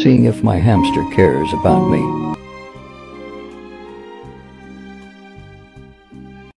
seeing if my hamster cares about me.